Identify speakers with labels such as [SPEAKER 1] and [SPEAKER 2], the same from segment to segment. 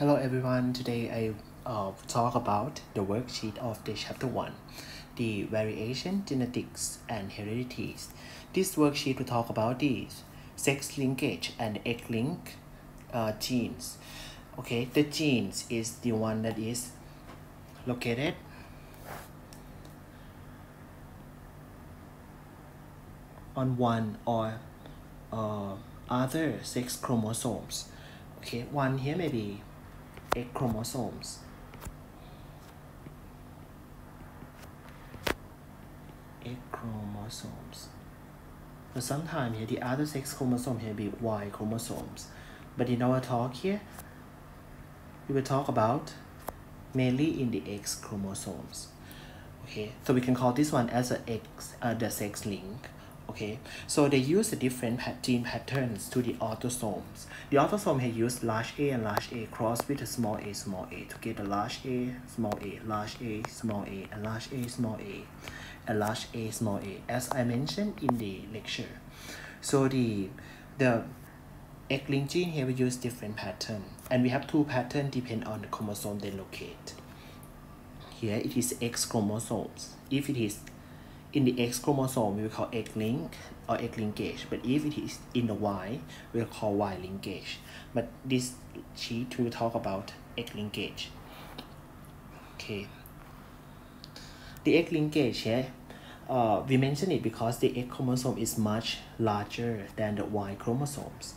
[SPEAKER 1] Hello everyone, today I uh, talk about the worksheet of the chapter 1, the variation, genetics and heredities. This worksheet will talk about the sex linkage and X-link uh, genes. Okay, the genes is the one that is located on one or uh, other sex chromosomes. Okay, one here may be X chromosomes. X chromosomes. But sometimes here the other sex chromosome here be Y chromosomes. But in our talk here, we will talk about mainly in the X chromosomes. Okay, so we can call this one as a X, uh, the sex link okay? So they use the different gene patterns to the autosomes. The autosome has used large a and large a cross with a small a small a to get a large a small a large a small a and large a small a and large a small a. As i mentioned in the lecture. So the the X-linked gene here we use different pattern. And we have two pattern depend on the chromosome they locate. Here it is X chromosomes. If it is in the X chromosome, we will call X link or X linkage. But if it is in the Y, we will call Y linkage. But this sheet will talk about X linkage. Okay. The X linkage here, uh, we mention it because the X chromosome is much larger than the Y chromosomes.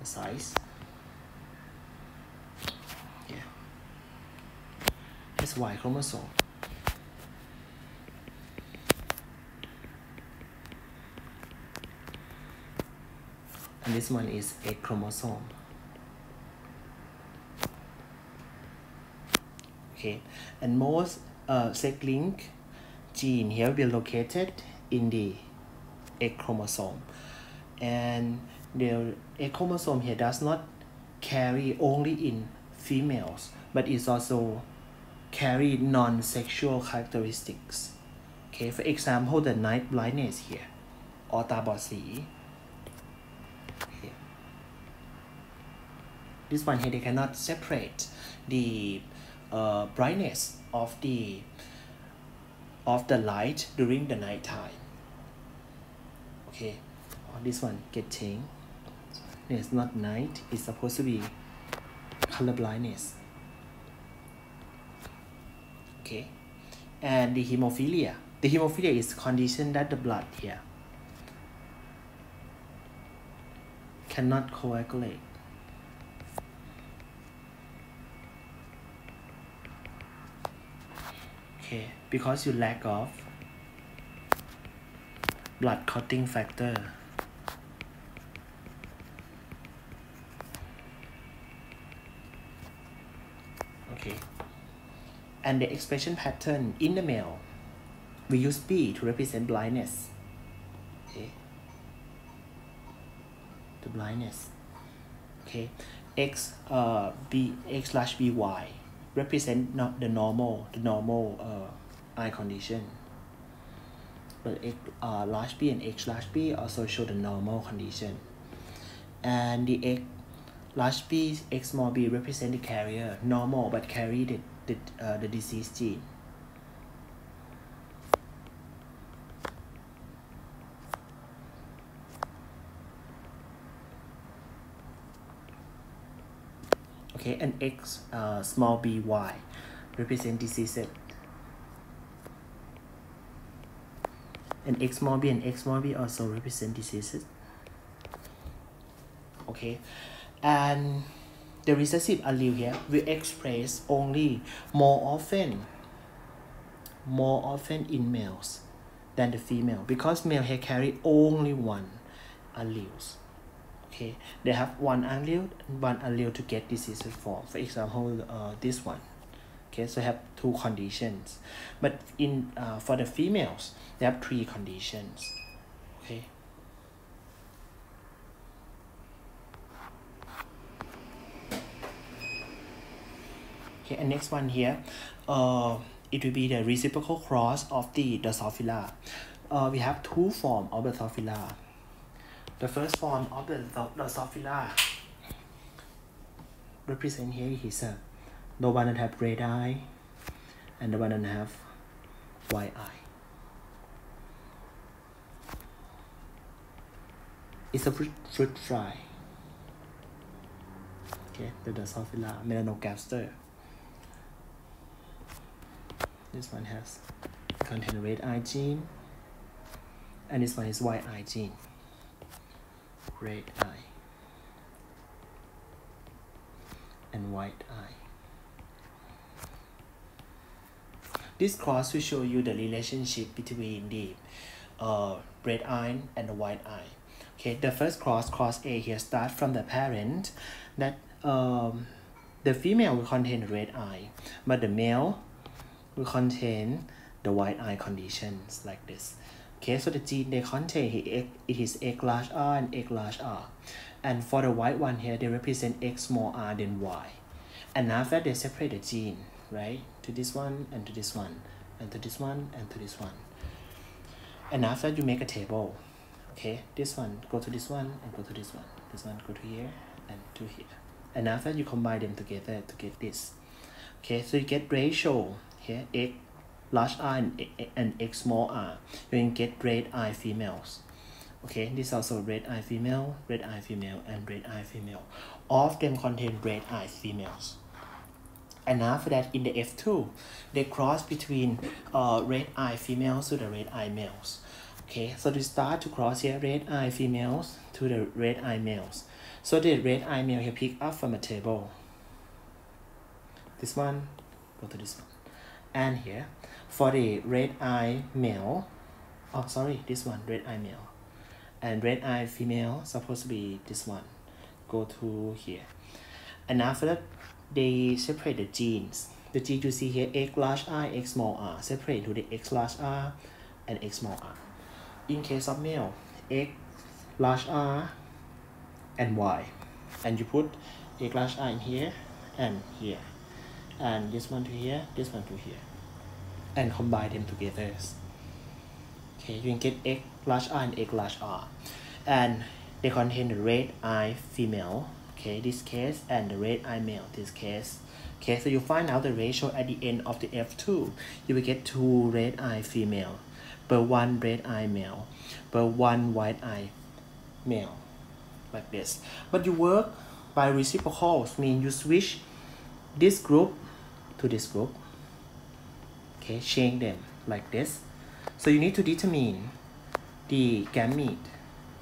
[SPEAKER 1] The size. Yeah. It's Y chromosome. This one is a chromosome. Okay and most uh, link gene here will be located in the a chromosome. And the a chromosome here does not carry only in females but is also carry non-sexual characteristics. Okay for example the night blindness here or ต this one here they cannot separate the uh, brightness of the of the light during the night time. Okay. Oh, this one getting it's not night it's supposed to be color blindness. Okay. And the hemophilia. The hemophilia is condition that the blood here cannot coagulate okay because you lack of blood clotting factor. Okay. And the expression pattern in the male we use B to represent blindness. Okay. The blindness. Okay. X uh B X slash BY represent not the normal the normal uh, eye condition. But X, uh, large B and X large B also show the normal condition. And the X large B X small b represent the carrier normal but carry the, the, uh, the disease gene. Okay and x uh, small by represent diseases and x b and x b also represent diseases. Okay. And the recessive allele here will express only more often more often in males than the female because male here carry only one alleles. Okay. They have one allele one allele to get disease form for example uh, this one okay so have two conditions. But in uh, for the females they have three conditions okay? Okay and next one here uh it will be the reciprocal cross of the Drosophila. Uh, we have two form of the Drosophila. The first form of the Drosophila represent here is a the one that have red eye and the one that have white eye. It's a fruit, fruit fly. Okay, the Drosophila melanogaster. This one has contain red eye gene, and this one is white eye gene. Red eye and white eye. This cross will show you the relationship between the uh, red eye and the white eye. Okay, the first cross, cross A here, start from the parent that um, the female will contain red eye, but the male will contain the white eye conditions like this. Okay, so the gene they contain it is X large R and X large R. And for the white one here, they represent X small r than Y. And after they separate the gene, right, to this one and to this one, and to this one and to this one. And after you make a table, okay, this one go to this one and go to this one. This one go to here and to here. And after you combine them together to get this. Okay, so you get ratio here, X large R and, and X small r. You can get red eye females. Okay, this also red eye female, red eye female, and red eye female. All of them contain red eye females. And after that, in the F2, they cross between uh, red eye females to the red eye males. Okay, so they start to cross here red eye females to the red eye males. So the red eye male here pick up from a table. This one, go to this one. And here, for the red eye male, oh sorry, this one, red eye male. And red eye female, supposed to be this one. Go to here. And after that, they separate the genes. The gene you see here, X large R, X small r, separate to the X large R and X small r. In case of male, X large R and Y. And you put X large R in here and here. And this one to here, this one to here. And combine them together. Okay, you can get X large R and X large R. And they contain the red eye female okay this case and the red eye male this case. Okay so you find out the ratio at the end of the f2 you will get two red eye female per one red eye male per one white eye male like this. But you work by reciprocals mean you switch this group to this group okay change them like this. So you need to determine the gamete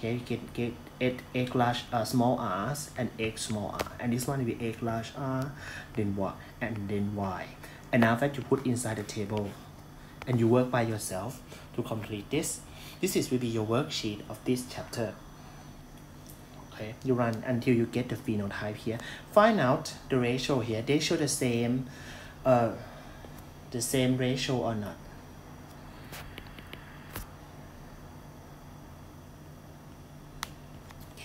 [SPEAKER 1] here you can get X, X large uh, small r's and X small r. And this one will be X large r then y and then y. And now that you put inside the table and you work by yourself to complete this. This is will be your worksheet of this chapter. Okay you run until you get the phenotype here. Find out the ratio here. They show the same uh the same ratio or not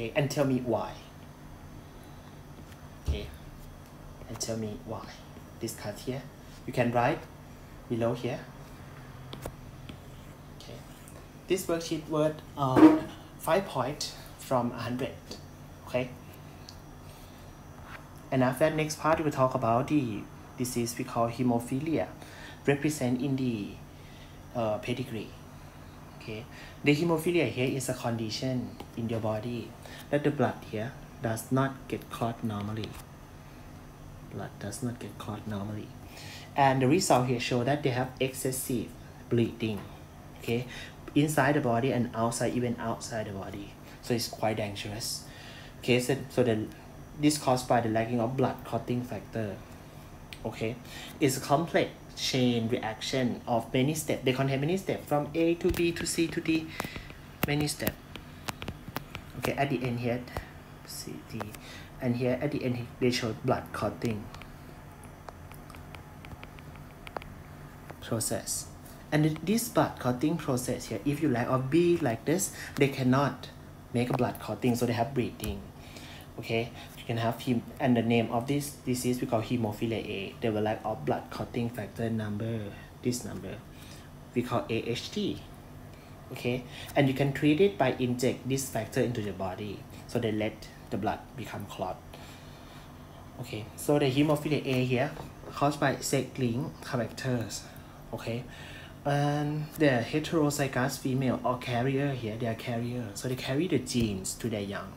[SPEAKER 1] okay and tell me why. Okay and tell me why. This card here you can write below here. Okay this worksheet word uh, five point from 100 okay? And after that next part we talk about the disease we call hemophilia represent in the uh, pedigree okay? The hemophilia here is a condition in your body that the blood here does not get clot normally. Blood does not get clot normally. And the result here show that they have excessive bleeding okay? Inside the body and outside even outside the body. So it's quite dangerous okay? So, so the this caused by the lacking of blood clotting factor okay? It's complex chain reaction of many steps they contain many steps from a to b to c to d many steps okay at the end here c d and here at the end they show blood clotting. Process. And this blood clotting process here if you like or b like this they cannot make a blood clotting so they have bleeding okay you can have him and the name of this disease we call hemophilia A. They will lack of oh, blood clotting factor number this number. We call AHT okay? And you can treat it by inject this factor into your body so they let the blood become clot. Okay, so the hemophilia A here caused by sex-linked characters. Okay, and the heterozygous female or carrier here, they are carrier, so they carry the genes to their young.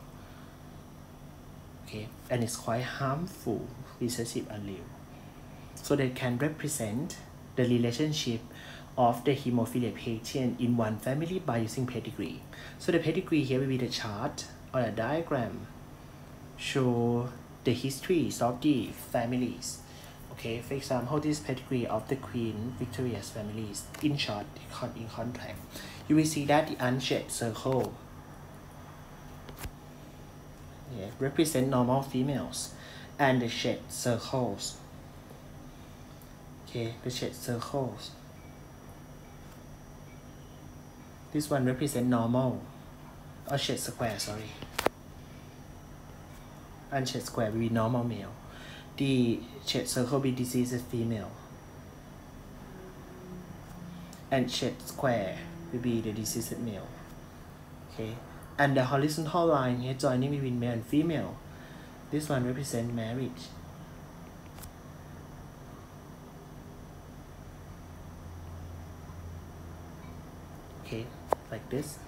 [SPEAKER 1] And it's quite harmful recessive allele. So they can represent the relationship of the hemophilia patient in one family by using pedigree. So the pedigree here will be the chart or a diagram show the histories of the families. Okay, for example, this pedigree of the Queen Victoria's families in short in contract. You will see that the unshaped circle yeah, represent normal females and the shaped circles. Okay, the shaped circles. This one represent normal oh, or shade square, sorry and shade square will be normal male. The shade circle will be diseased female. And shade square will be the diseased male. Okay. And the horizontal line here joining between male and female. This one represent marriage. Okay, like this.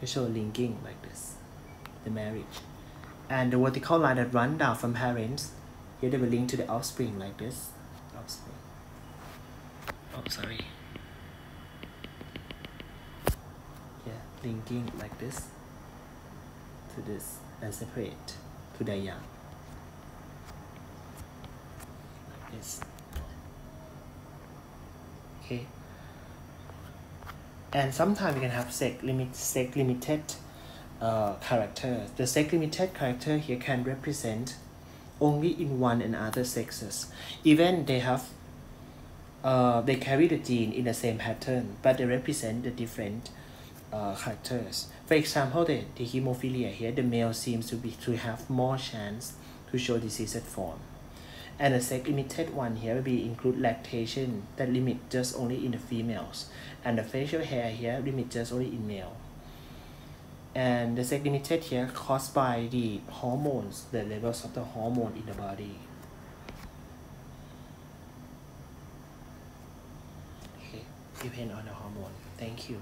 [SPEAKER 1] They show linking like this the marriage. And the vertical line that run down from parents, here they will link to the offspring like this. Offspring. Oh, sorry. Yeah, linking like this to this and separate to the young. Like this. Okay. And sometimes we can have sex limit sex limited uh, character. The sex limited character here can represent only in one and other sexes. Even they have uh, they carry the gene in the same pattern, but they represent the different uh, characters. For example, the, the hemophilia here, the male seems to be to have more chance to show diseased form. And the sex limited one here will be include lactation that limit just only in the females. And the facial hair here limit just only in male and the sex limited here caused by the hormones, the levels of the hormone in the body. Okay, depend on the hormone. Thank you.